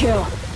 kill.